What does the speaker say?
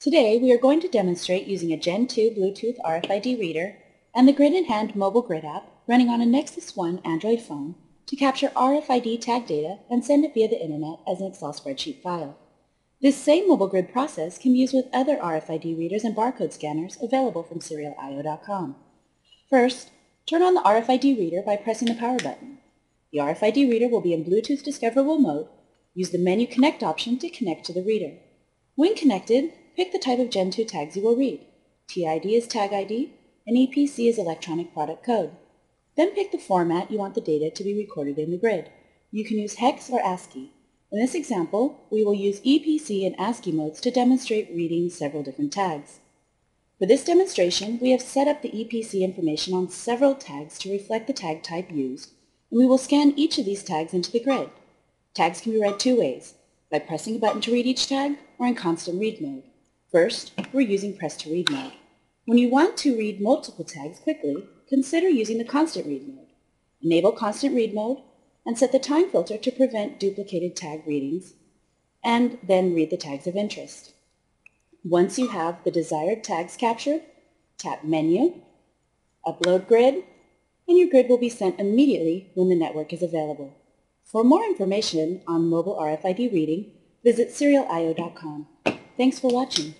Today we are going to demonstrate using a Gen 2 Bluetooth RFID reader and the Grid in Hand mobile grid app running on a Nexus 1 Android phone to capture RFID tag data and send it via the internet as an Excel spreadsheet file. This same mobile grid process can be used with other RFID readers and barcode scanners available from SerialIO.com. First, turn on the RFID reader by pressing the power button. The RFID reader will be in Bluetooth discoverable mode. Use the menu Connect option to connect to the reader. When connected, pick the type of Gen 2 tags you will read. TID is tag ID, and EPC is electronic product code. Then pick the format you want the data to be recorded in the grid. You can use hex or ASCII. In this example, we will use EPC and ASCII modes to demonstrate reading several different tags. For this demonstration, we have set up the EPC information on several tags to reflect the tag type used and we will scan each of these tags into the grid. Tags can be read two ways, by pressing a button to read each tag or in constant read mode. First, we're using press to read mode. When you want to read multiple tags quickly, consider using the constant read mode. Enable constant read mode and set the time filter to prevent duplicated tag readings and then read the tags of interest. Once you have the desired tags captured, tap Menu, Upload Grid, and your grid will be sent immediately when the network is available. For more information on mobile RFID reading, visit serialio.com. Thanks for watching.